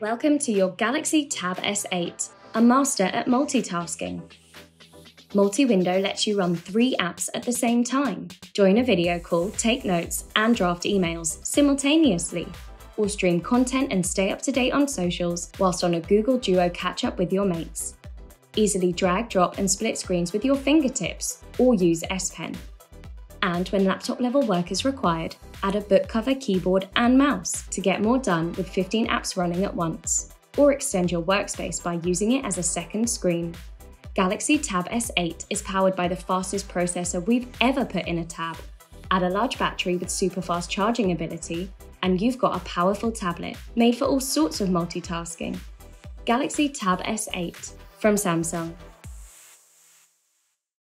Welcome to your Galaxy Tab S8, a master at multitasking. Multi window lets you run three apps at the same time, join a video call, take notes, and draft emails simultaneously, or stream content and stay up to date on socials whilst on a Google Duo catch up with your mates. Easily drag, drop, and split screens with your fingertips, or use S Pen. And when laptop level work is required, add a book cover, keyboard, and mouse to get more done with 15 apps running at once. Or extend your workspace by using it as a second screen. Galaxy Tab S8 is powered by the fastest processor we've ever put in a tab. Add a large battery with super fast charging ability, and you've got a powerful tablet made for all sorts of multitasking. Galaxy Tab S8 from Samsung.